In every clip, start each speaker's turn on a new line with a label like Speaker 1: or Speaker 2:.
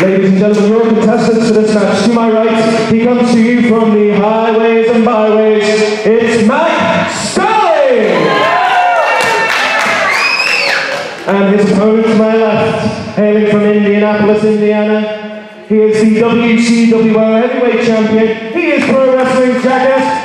Speaker 1: and gentlemen, your contestants for this match. To my right, he comes to you from the highways and byways. It's Mike Sterling! And his opponent to my left, hailing from Indianapolis, Indiana, he is the WCWO Heavyweight Champion. He is Pro Wrestling Jackass,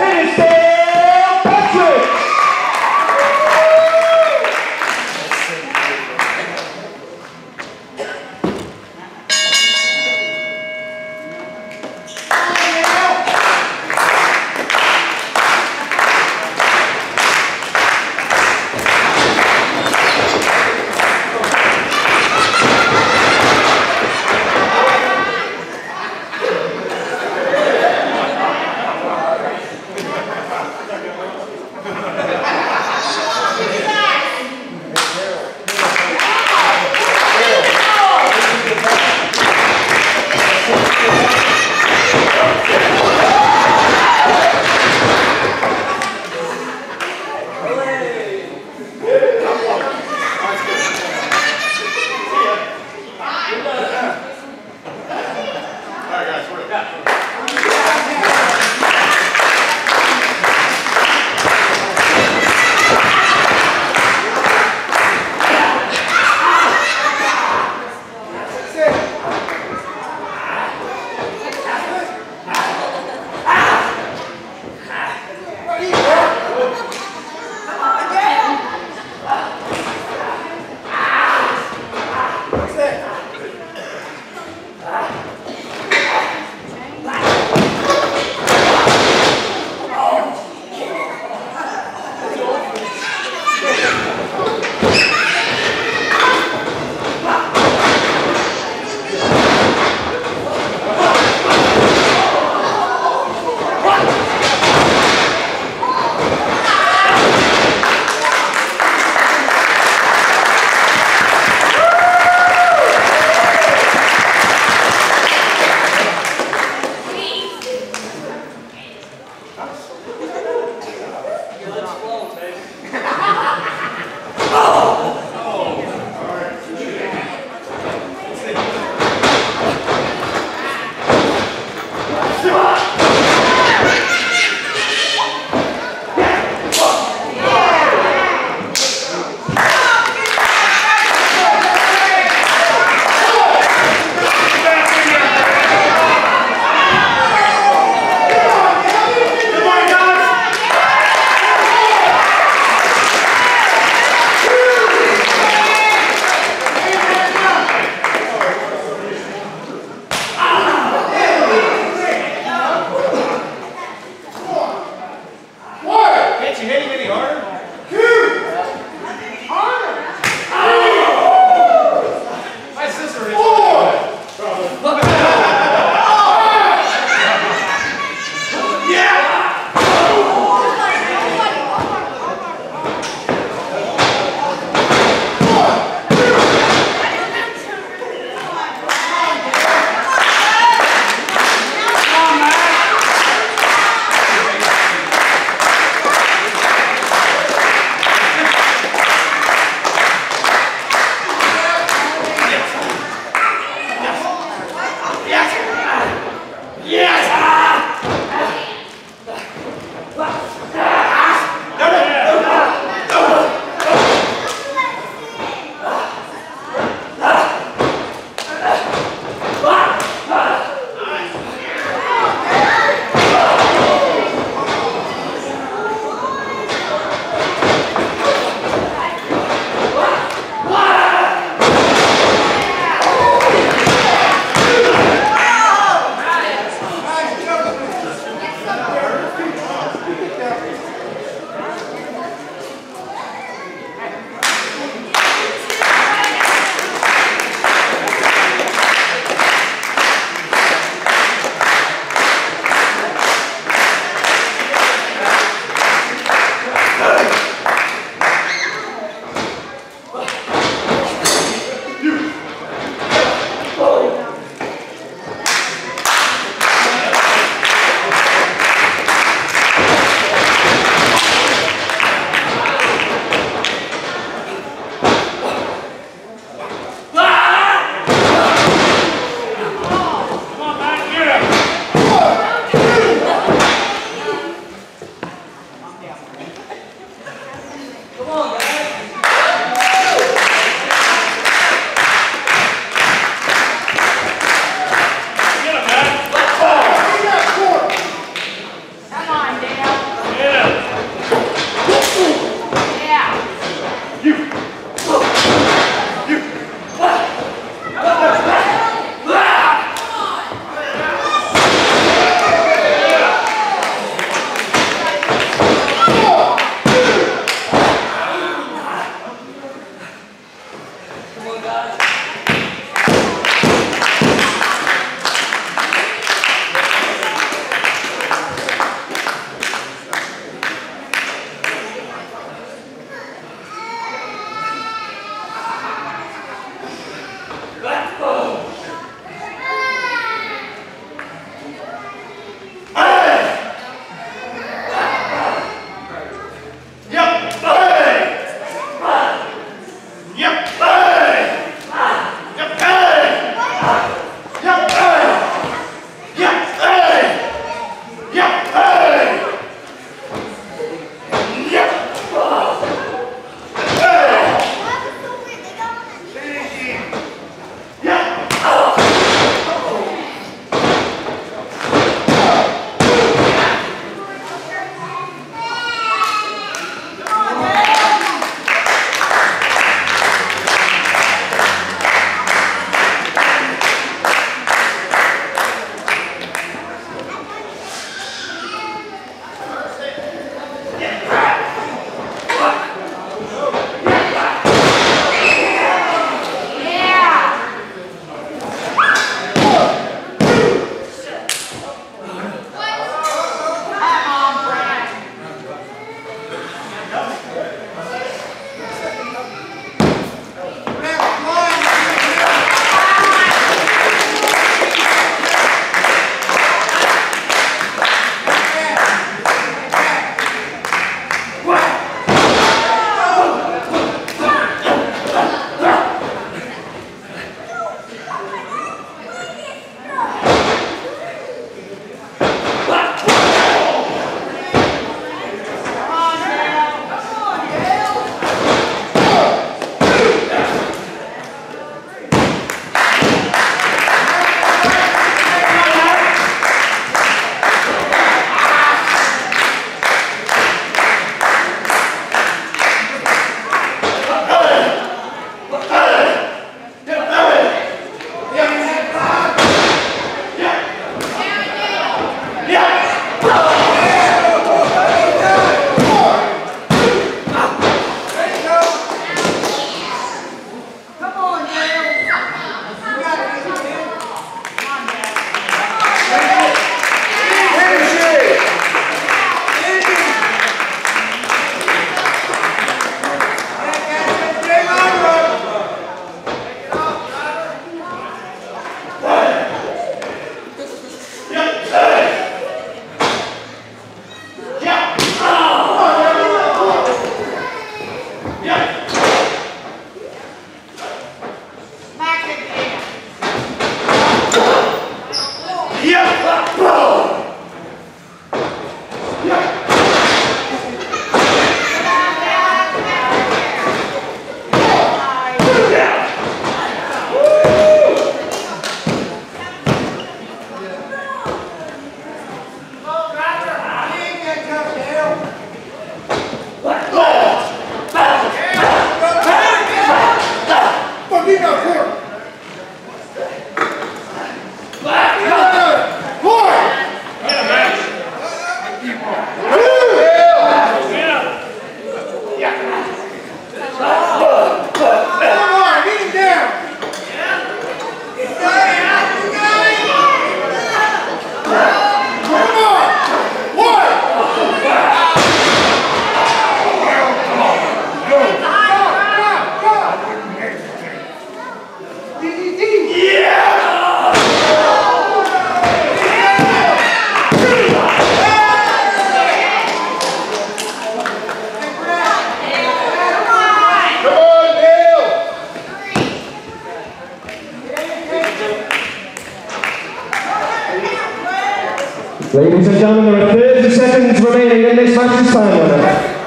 Speaker 1: Ladies and gentlemen, there are 30 seconds remaining in this match's time limit.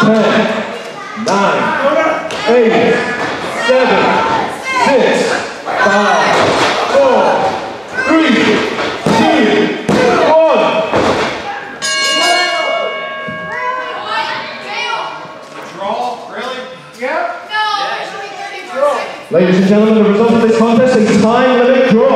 Speaker 1: Ten, nine, eight, seven, six, Ladies and gentlemen, the result of this contest, is time limit draw.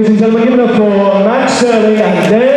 Speaker 1: Ladies and gentlemen, give it up for Max Shirley and Dave.